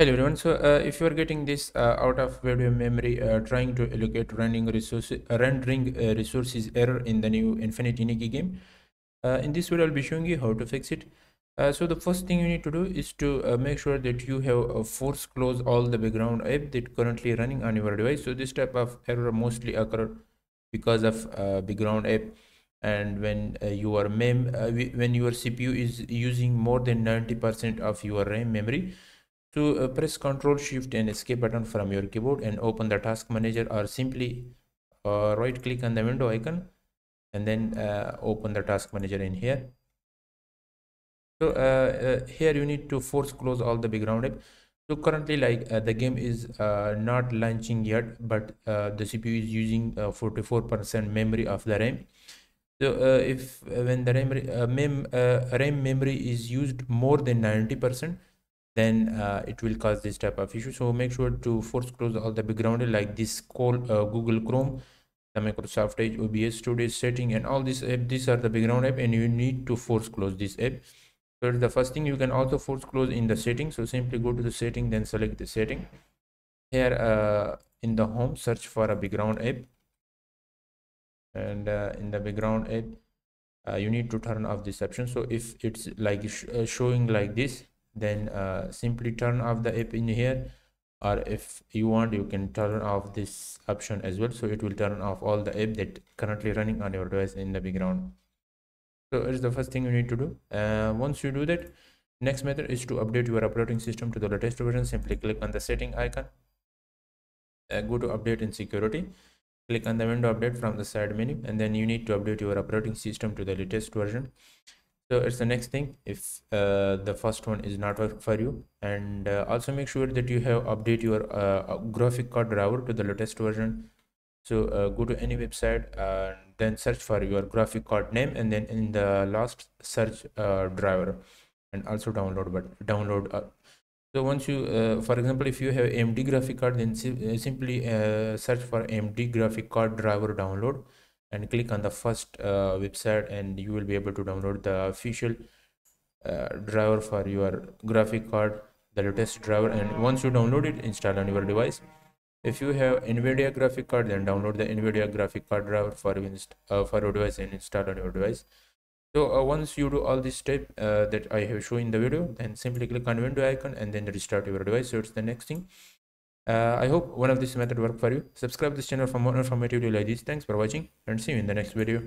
Hello everyone. So uh, if you are getting this uh, out of video memory, uh, trying to allocate running resources, rendering uh, resources error in the new Infinity Nikki game, uh, in this video I'll be showing you how to fix it. Uh, so the first thing you need to do is to make sure that you have force close all the background app that currently running on your device. So this type of error mostly occur because of background app and when your mem when your CPU is using more than 90% of your RAM memory to uh, press Ctrl Shift and Escape button from your keyboard and open the task manager or simply uh, right click on the window icon and then uh, open the task manager in here. So uh, uh, here you need to force close all the background app. So currently like uh, the game is not launching yet but the CPU is using 44% memory of the RAM. So if when the RAM, RAM memory is used more than 90%, then uh, it will cause this type of issue. So make sure to force close all the background like this call uh, google chrome the microsoft edge obs studio setting and all these app. These are the background app and you need to force close this app. So the first thing you can also force close in the setting so simply go to the setting then select the setting. Here uh, in the home search for a background app. And uh, in the background app uh, you need to turn off this option. So if it's like sh uh, showing like this then uh, simply turn off the app in here or if you want you can turn off this option as well. So it will turn off all the app that currently running on your device in the background. So it's the first thing you need to do. Uh, once you do that next method is to update your operating system to the latest version. Simply click on the setting icon. Uh, go to update in security. Click on the window update from the side menu and then you need to update your operating system to the latest version so it's the next thing. If uh, the first one is not work for you and uh, also make sure that you have update your uh, graphic card driver to the latest version. So uh, go to any website and then search for your graphic card name and then in the last search uh, driver and also download but download uh, so once you for example if you have amd graphic card then simply search for amd graphic card driver download and click on the first uh, website and you will be able to download the official uh, driver for your graphic card the latest driver. And once you download it install on your device. If you have nvidia graphic card then download the nvidia graphic card driver for uh, for your device and install on your device. So uh, once you do all this step uh, that i have shown in the video then simply click on window icon and then restart your device. So it's the next thing uh, I hope one of these method worked for you. Subscribe this channel for more informative like this. Thanks for watching and see you in the next video.